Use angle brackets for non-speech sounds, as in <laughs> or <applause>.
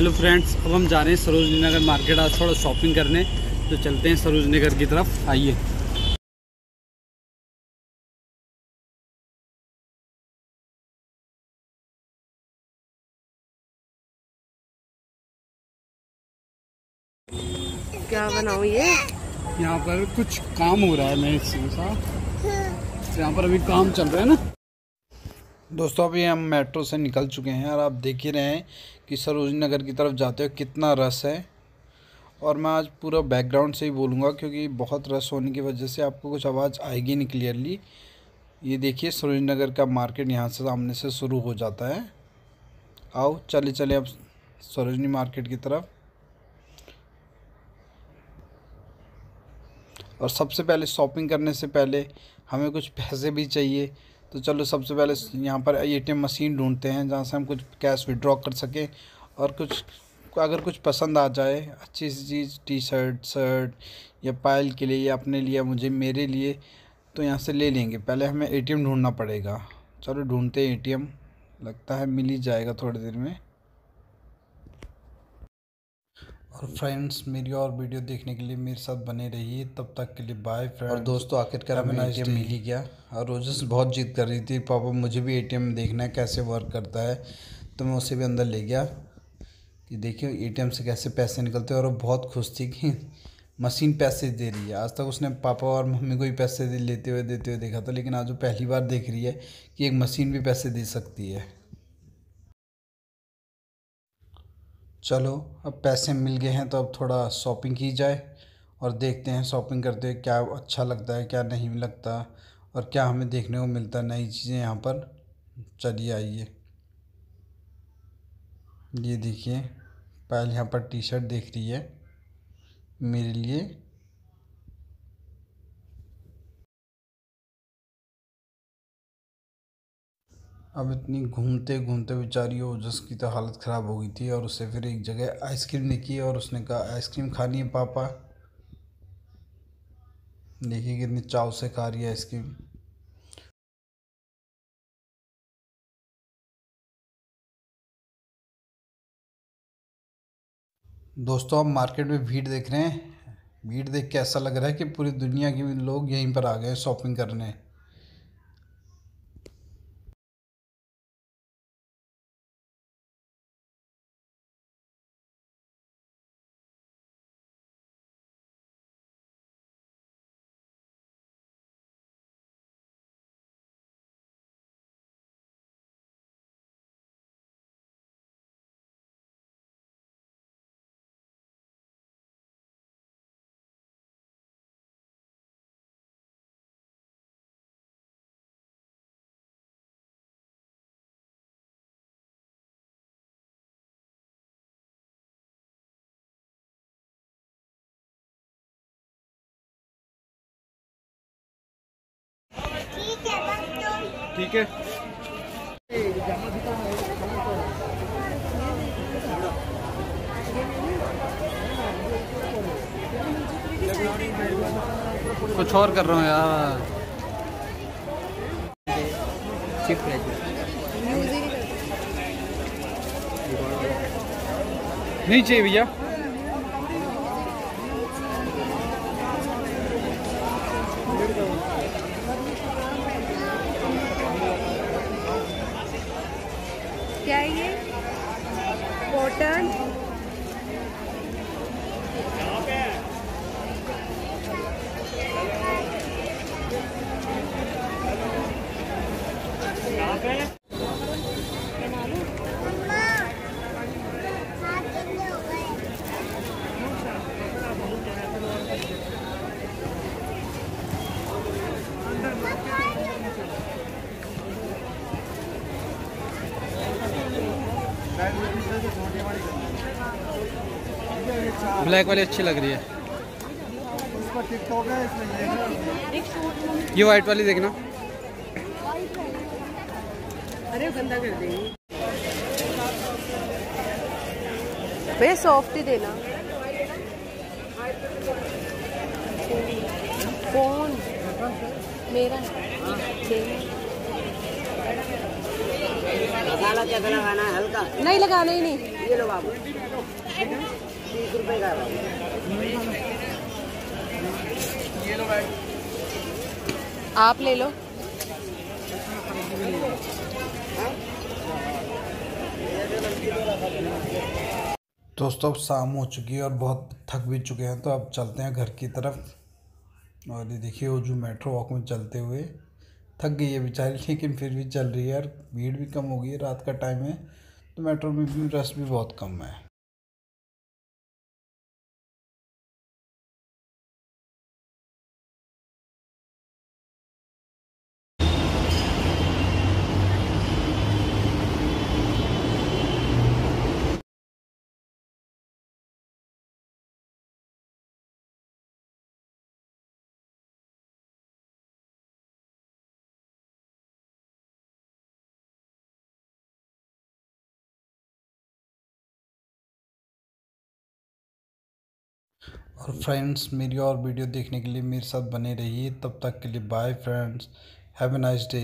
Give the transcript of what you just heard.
Hello friends अब हम जा रहे हैं सरोजनी नगर मार्केट। आज थोड़ा शॉपिंग करने। तो चलते हैं सरोजनी नगर की तरफ़। आइए। क्या बनाऊँ ये? यहाँ पर कुछ काम हो रहा है मेरे साथ यहाँ पर अभी काम चल रहा है ना? दोस्तों, अभी हम मेट्रो से निकल चुके हैं और आप देख ही रहे हैं कि सरोजनी नगर की तरफ़ जाते हो कितना रस है। और मैं आज पूरा बैकग्राउंड से ही बोलूँगा क्योंकि बहुत रस होने की वजह से आपको कुछ आवाज़ आएगी नहीं क्लियरली ये देखिए, सरोजनी नगर का मार्केट यहाँ से सामने से शुरू हो जाता है। आओ, चले चले अब सरोजनी मार्केट की तरफ़। और सबसे पहले शॉपिंग करने से पहले हमें कुछ पैसे भी चाहिए। तो चलो सबसे पहले यहाँ पर एटीएम मशीन ढूंढते हैं जहाँ से हम कुछ कैश विड्रॉ कर सकें और कुछ, अगर कुछ पसंद आ जाए, अच्छी सी चीज़ टी शर्ट शर्ट या पायल के लिए या अपने लिए मुझे, मेरे लिए तो यहाँ से ले लेंगे। पहले हमें एटीएम ढूंढना पड़ेगा। चलो ढूंढते हैं एटीएम लगता है मिल ही जाएगा थोड़ी देर में। और फ्रेंड्स मेरी और वीडियो देखने के लिए मेरे साथ बने रहिए। तब तक के लिए बाय फ्रेंड और दोस्तों आखिरकार हमें एटीएम मिल ही गया और रोजेस बहुत जिद कर रही थी पापा मुझे भी एटीएम देखना है कैसे वर्क करता है? तो मैं उसे भी अंदर ले गया कि देखिए एटीएम से कैसे पैसे निकलते हैं और वो बहुत खुश थी कि <laughs> मशीन पैसे दे रही है। आज तक उसने पापा और मम्मी को ही पैसे लेते हुए देते हुए देखा था लेकिन आज वो पहली बार देख रही है कि एक मशीन भी पैसे दे सकती है। चलो, अब पैसे मिल गए हैं तो अब थोड़ा शॉपिंग की जाए और देखते हैं शॉपिंग करते हुए क्या अच्छा लगता है, क्या नहीं लगता और क्या हमें देखने को मिलता है। नई चीज़ें यहाँ पर चलिए आइए ये देखिए, पहले यहाँ पर टी शर्ट देख रही है। मेरे लिए अब इतनी घूमते घूमते बेचारी ओजस की तो हालत ख़राब हो गई थी और उससे फिर एक जगह आइसक्रीम निकी और उसने कहा, आइसक्रीम खानी है पापा? देखिए कितनी चाव से खा रही है आइसक्रीम। दोस्तों, आप मार्केट में भीड़ देख रहे हैं। भीड़ देख के ऐसा लग रहा है कि पूरी दुनिया के लोग यहीं पर आ गए शॉपिंग करने। ठीक है। कुछ और कर रहा हूँ यार। चाहिए भैया क्या है ये कॉटन ब्लैक वाली अच्छी लग रही है। ये वाइट वाली देखना। अरे गंदा कर देंगे भैया सॉफ्ट ही देना। फ़ोन मेरा। मसाला कैसा लगाना है? हल्का। नहीं लगाना ही नहीं। ये लो बाबू। तीस रुपए का ये लो आप ले लो। दोस्तों अब शाम हो चुकी है और बहुत थक भी चुके हैं तो अब चलते हैं घर की तरफ़। और ये देखिए वो जो मेट्रो वॉक में चलते हुए थक गई है बेचारी, लेकिन फिर भी चल रही है यार, भीड़ भी कम हो गई है, रात का टाइम है तो मेट्रो में भी रश भी बहुत कम है। और फ्रेंड्स मेरी और वीडियो देखने के लिए मेरे साथ बने रहिए। तब तक के लिए bye friends have a nice day